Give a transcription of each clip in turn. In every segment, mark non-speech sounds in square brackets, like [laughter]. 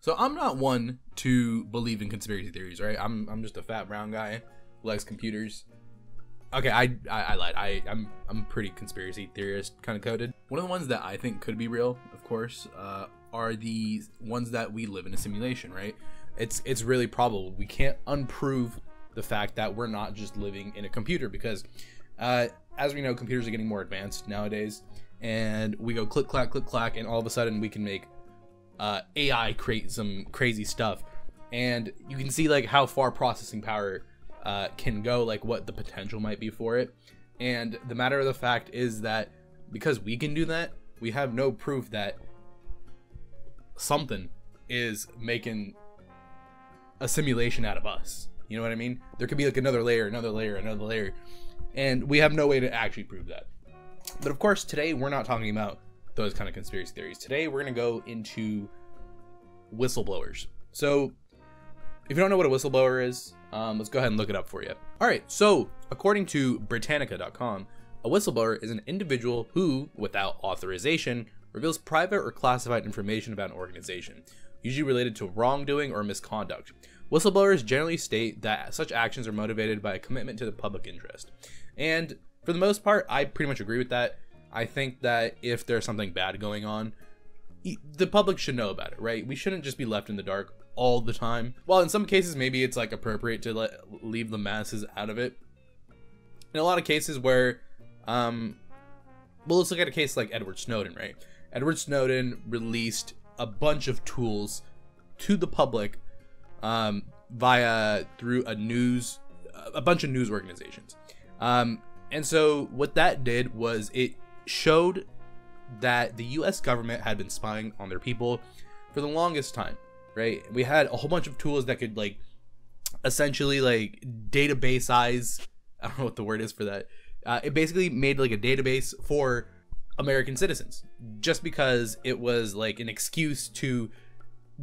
So I'm not one to believe in conspiracy theories, right? I'm I'm just a fat brown guy who likes computers. Okay, I I, I lied. I I'm I'm pretty conspiracy theorist kind of coded. One of the ones that I think could be real, of course, uh, are the ones that we live in a simulation, right? It's it's really probable. We can't unprove the fact that we're not just living in a computer because, uh, as we know, computers are getting more advanced nowadays, and we go click clack click clack, and all of a sudden we can make uh, AI create some crazy stuff, and you can see like how far processing power uh, can go, like what the potential might be for it. And the matter of the fact is that because we can do that, we have no proof that something is making a simulation out of us. You know what I mean? There could be like another layer, another layer, another layer, and we have no way to actually prove that. But of course, today we're not talking about those kind of conspiracy theories. Today we're going to go into whistleblowers. So, if you don't know what a whistleblower is, um, let's go ahead and look it up for you. All right, so according to Britannica.com, a whistleblower is an individual who, without authorization, reveals private or classified information about an organization, usually related to wrongdoing or misconduct. Whistleblowers generally state that such actions are motivated by a commitment to the public interest. And for the most part, I pretty much agree with that. I think that if there's something bad going on, the public should know about it, right? We shouldn't just be left in the dark all the time. While in some cases, maybe it's like appropriate to let leave the masses out of it. In a lot of cases where, um, well, let's look at a case like Edward Snowden, right? Edward Snowden released a bunch of tools to the public um, via through a news, a bunch of news organizations. Um, and so what that did was it showed that the US government had been spying on their people for the longest time, right? We had a whole bunch of tools that could like essentially like database size, I don't know what the word is for that. Uh, it basically made like a database for American citizens just because it was like an excuse to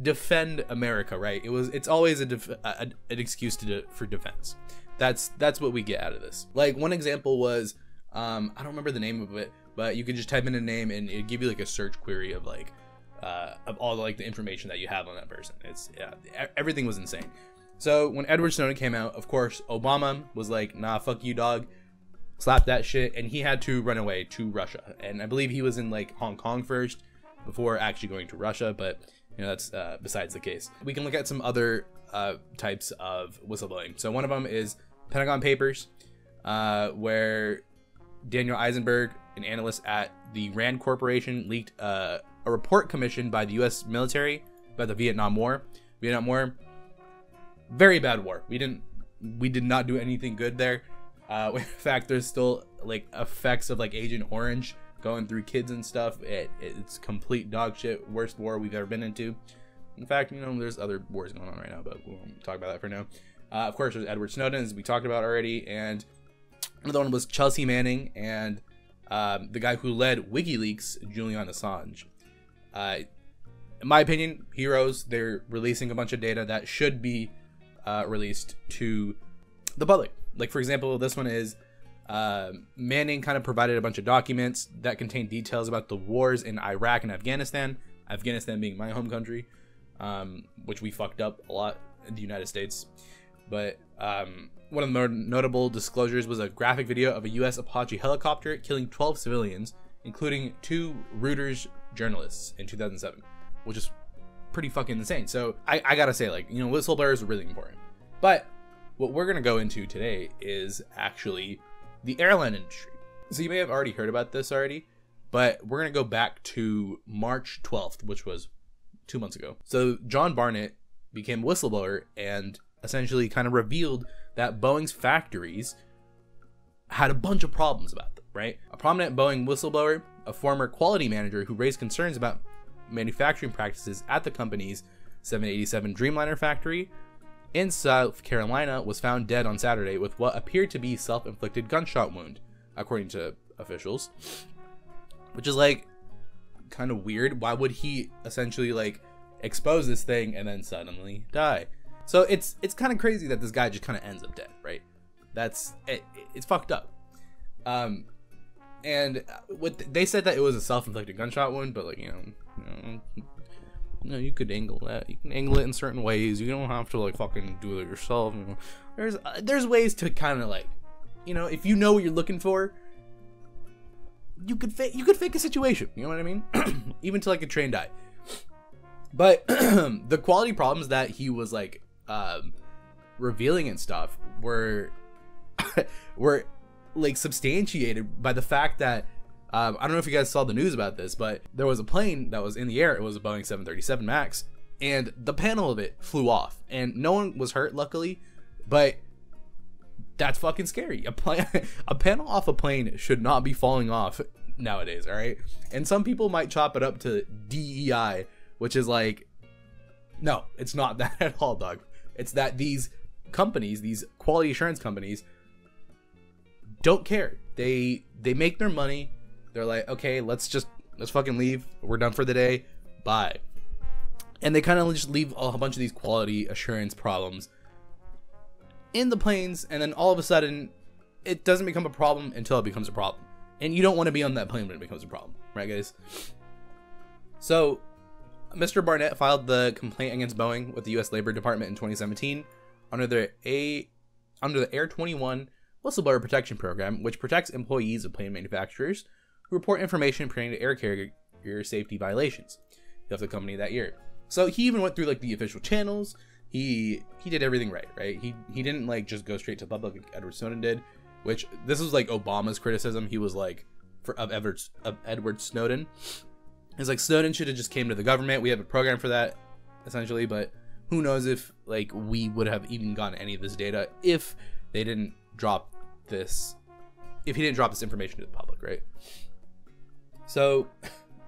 defend America, right? It was it's always a, def- a an excuse to de- for defense. That's that's what we get out of this. Like one example was um I don't remember the name of it, but you can just type in a name and it give you like a search query of like uh, of all the, like the information that you have on that person. It's yeah, everything was insane. So when Edward Snowden came out, of course, Obama was like, "Nah, fuck you, dog." Slapped that shit, and he had to run away to Russia. And I believe he was in like Hong Kong first before actually going to Russia. But you know that's uh, besides the case. We can look at some other uh, types of whistleblowing. So one of them is Pentagon Papers, uh, where Daniel Eisenberg, an analyst at the Rand Corporation, leaked uh, a report commissioned by the U.S. military about the Vietnam War. Vietnam War, very bad war. We didn't, we did not do anything good there. Uh, [laughs] in fact, there's still like effects of like Agent Orange going through kids and stuff. It, it's complete dog shit. Worst war we've ever been into. In fact, you know, there's other wars going on right now, but we won't talk about that for now. Uh, of course, there's Edward Snowden, as we talked about already, and another one was Chelsea Manning and um, the guy who led WikiLeaks, Julian Assange. Uh, in my opinion, heroes. They're releasing a bunch of data that should be uh, released to the public. Like, for example, this one is uh, Manning kind of provided a bunch of documents that contain details about the wars in Iraq and Afghanistan. Afghanistan being my home country, um, which we fucked up a lot in the United States. But um, one of the more notable disclosures was a graphic video of a U.S. Apache helicopter killing 12 civilians, including two Reuters journalists in 2007, which is pretty fucking insane. So I, I gotta say, like, you know, whistleblowers are really important. But what we're gonna go into today is actually the airline industry. So you may have already heard about this already, but we're to go back to March 12th, which was two months ago. So John Barnett became a whistleblower and essentially kind of revealed that Boeing's factories had a bunch of problems about them, right? A prominent Boeing whistleblower, a former quality manager who raised concerns about manufacturing practices at the company's 787 Dreamliner factory, in South Carolina was found dead on Saturday with what appeared to be self-inflicted gunshot wound, according to officials. Which is like kind of weird. Why would he essentially like expose this thing and then suddenly die? So it's it's kind of crazy that this guy just kind of ends up dead, right? That's it, it's fucked up. Um, and what they said that it was a self-inflicted gunshot wound, but like you know, you know you know, you could angle that. You can angle it in certain ways. You don't have to like fucking do it yourself. You know? There's uh, there's ways to kind of like, you know, if you know what you're looking for, you could fake you could fake a situation. You know what I mean? [clears throat] Even to like a trained eye. But [clears throat] the quality problems that he was like um, revealing and stuff were [laughs] were like substantiated by the fact that um, I don't know if you guys saw the news about this, but there was a plane that was in the air. It was a Boeing 737 Max, and the panel of it flew off, and no one was hurt, luckily. But that's fucking scary. A plane, [laughs] a panel off a plane should not be falling off nowadays. All right, and some people might chop it up to DEI, which is like, no, it's not [laughs] that at all, dog. It's that these companies, these quality assurance companies, don't care. They they make their money they're like, okay, let's just let's fucking leave. We're done for the day. Bye. And they kind of just leave a bunch of these quality assurance problems in the planes, and then all of a sudden, it doesn't become a problem until it becomes a problem. And you don't want to be on that plane when it becomes a problem, right, guys? So, Mr. Barnett filed the complaint against Boeing with the U.S. Labor Department in 2017 under the A under the Air 21 Whistleblower Protection Program, which protects employees of plane manufacturers who report information pertaining to air carrier safety violations of the company that year. So he even went through like the official channels. He he did everything right, right? He he didn't like just go straight to public like Edward Snowden did, which this was like Obama's criticism. He was like for of Edward of Edward Snowden. It's like Snowden should have just came to the government. We have a program for that, essentially, but who knows if like we would have even gotten any of this data if they didn't drop this if he didn't drop this information to the public, right? So,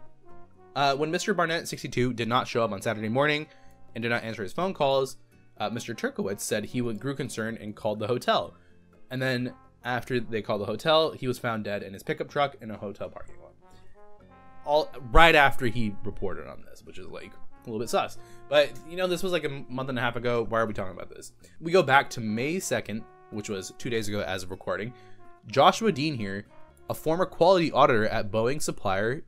[laughs] uh, when Mr. Barnett, 62, did not show up on Saturday morning and did not answer his phone calls, uh, Mr. Turkewitz said he grew concerned and called the hotel. And then, after they called the hotel, he was found dead in his pickup truck in a hotel parking. All right after he reported on this, which is like a little bit sus. But you know, this was like a month and a half ago. Why are we talking about this? We go back to May 2nd, which was two days ago as of recording. Joshua Dean here a former quality auditor at Boeing supplier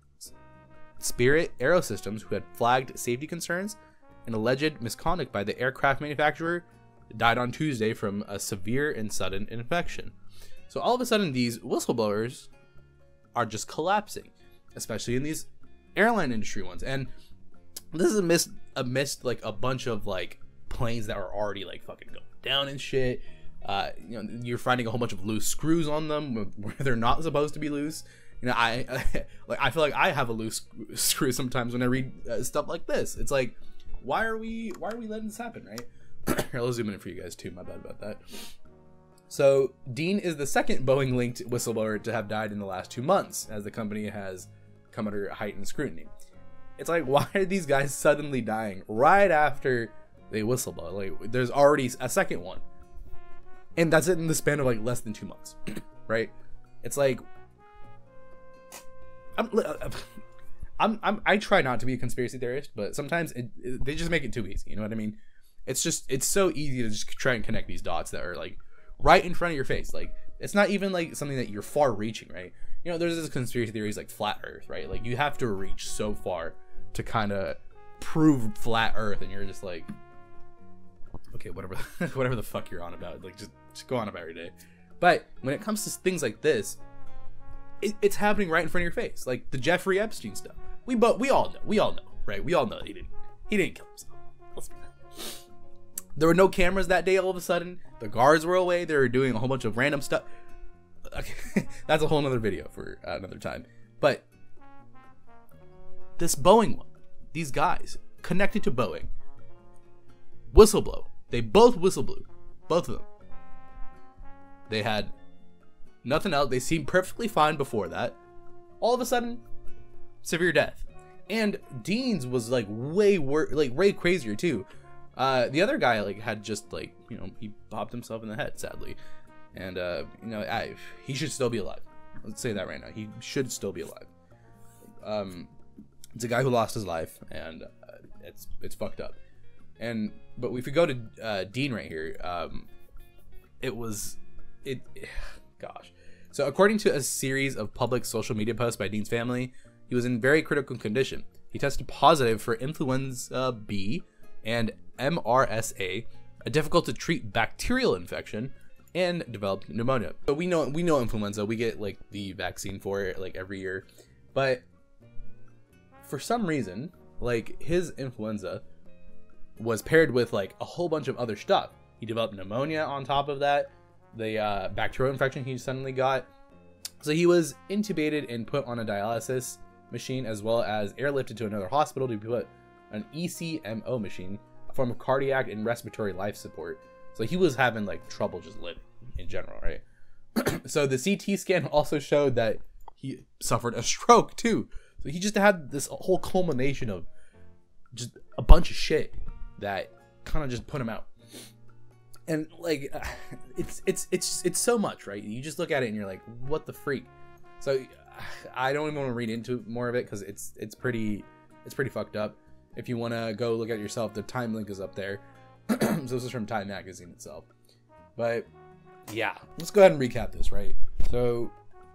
Spirit Aerosystems, who had flagged safety concerns and alleged misconduct by the aircraft manufacturer, died on Tuesday from a severe and sudden infection. So all of a sudden, these whistleblowers are just collapsing, especially in these airline industry ones. And this is amidst amidst like a bunch of like planes that are already like fucking going down and shit. Uh, you know, you're finding a whole bunch of loose screws on them where [laughs] they're not supposed to be loose. You know, I, [laughs] like I feel like I have a loose [laughs] screw sometimes when I read uh, stuff like this. It's like, why are we why are we letting this happen, right? [coughs] Here, I'll zoom in for you guys too. My bad about that. So Dean is the second Boeing-linked whistleblower to have died in the last two months, as the company has come under heightened scrutiny. It's like, [laughs] why are these guys suddenly dying right after they whistleblow? Like, there's already a second one and that's it in the span of like less than two months, [clears throat] right? It's like I'm, uh, [laughs] I'm, I'm, i try not to be a conspiracy theorist, but sometimes it, it, they just make it too easy. You know what I mean? It's just it's so easy to just try and connect these dots that are like right in front of your face. Like it's not even like something that you're far reaching, right? You know, there's this conspiracy theories like flat Earth, right? Like you have to reach so far to kind of prove flat Earth, and you're just like, okay, whatever, [laughs] whatever the fuck you're on about. Like just just go on about your day. But when it comes to things like this, it, it's happening right in front of your face. Like the Jeffrey Epstein stuff. We but we all know. We all know, right? We all know he didn't. He didn't kill himself. Let's be. There were no cameras that day. All of a sudden, the guards were away. They were doing a whole bunch of random stuff. Okay, [laughs] that's a whole other video for another time. But this Boeing one, these guys connected to Boeing, whistleblow. They both whistleblew, both of them. They had nothing else. They seemed perfectly fine before that. All of a sudden, severe death. And Dean's was like way worse, like way crazier too. Uh, the other guy like had just like you know he popped himself in the head sadly, and uh, you know I, he should still be alive. Let's say that right now. He should still be alive. Um, it's a guy who lost his life, and uh, it's it's fucked up. And but if we go to uh, Dean right here, um, it was it [sighs] gosh so according to a series of public social media posts by dean's family he was in very critical condition he tested positive for influenza B and MRSA, a difficult to treat bacterial infection, and developed pneumonia. But we know we know influenza. We get like the vaccine for it like every year, but for some reason, like his influenza was paired with like a whole bunch of other stuff. He developed pneumonia on top of that, the uh, bacterial infection he suddenly got. So he was intubated and put on a dialysis machine as well as airlifted to another hospital to put an ECMO machine, a form of cardiac and respiratory life support. So he was having like trouble just living in general, right? [clears throat] so the CT scan [laughs] also showed that he suffered a stroke too. So he just had this whole culmination of just a bunch of shit that kind of just put him out. And like, [sighs] it's it's it's it's so much, right? You just look at it and you're like, what the freak? So [sighs] I don't even want to read into more of it because it's it's pretty it's pretty fucked up. If you want to go look at it yourself, the time link is up there. [clears throat] so this is from Time Magazine itself. But yeah, let's go ahead and recap this, right? So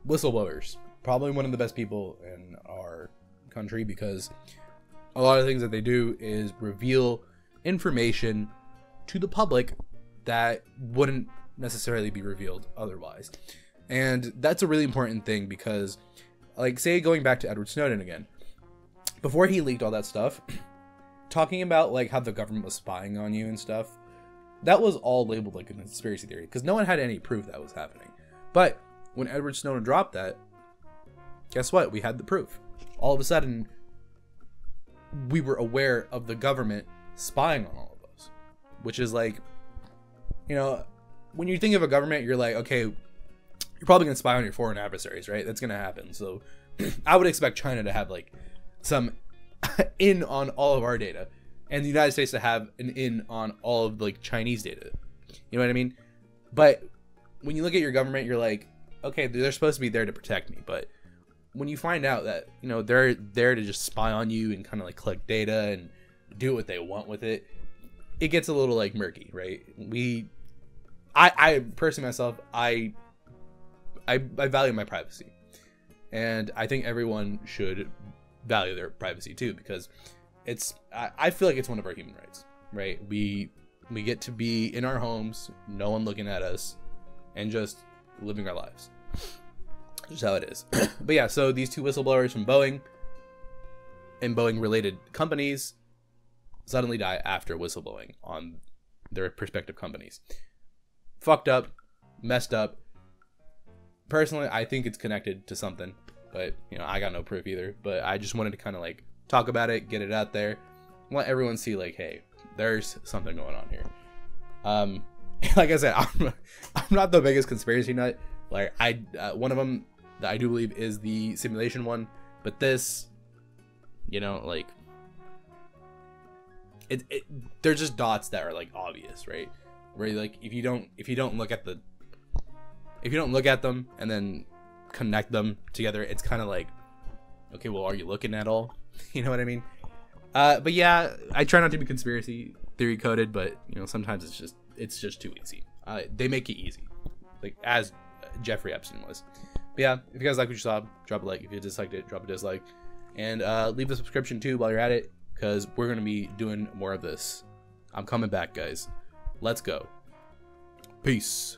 whistleblowers, probably one of the best people in our country because a lot of things that they do is reveal information to the public that wouldn't necessarily be revealed otherwise. And that's a really important thing because, like, say going back to Edward Snowden again, before he leaked all that stuff, talking about like how the government was spying on you and stuff, that was all labeled like a conspiracy theory because no one had any proof that was happening. But when Edward Snowden dropped that, guess what? We had the proof. All of a sudden, we were aware of the government spying on all of us, which is like, you know, when you think of a government, you're like, okay, you're probably gonna spy on your foreign adversaries, right? That's gonna happen. So, [clears throat] I would expect China to have like some [laughs] in on all of our data, and the United States to have an in on all of like Chinese data. You know what I mean? But when you look at your government, you're like, okay, they're supposed to be there to protect me, but when you find out that you know they're there to just spy on you and kind of like collect data and do what they want with it, it gets a little like murky, right? We, I, I personally myself, I, I, I value my privacy, and I think everyone should value their privacy too because it's I, I feel like it's one of our human rights, right? We we get to be in our homes, no one looking at us, and just living our lives. Just how it is. [clears throat] but yeah, so these two whistleblowers from Boeing and Boeing related companies suddenly die after whistleblowing on their respective companies. Fucked up, messed up. Personally, I think it's connected to something, but you know, I got no proof either. But I just wanted to kind of like talk about it, get it out there, let everyone see like, hey, there's something going on here. Um, [laughs] like I said, [laughs] I'm, I'm not the biggest conspiracy nut. Like I, uh, one of them that I do believe is the simulation one, but this, you know, like it, it they're just dots that are like obvious, right? Where like if you don't if you don't look at the if you don't look at them and then connect them together, it's kind of like okay, well, are you looking at all? [laughs] you know what I mean? Uh, but yeah, I try not to be conspiracy theory coded, but you know sometimes it's just it's just too easy. Uh, they make it easy, like as Jeffrey Epstein was. But yeah, if you guys like what you saw, drop a like. If you disliked it, drop a dislike, and uh, leave a subscription too while you're at it, because we're gonna be doing more of this. I'm coming back, guys. Let's go. Peace.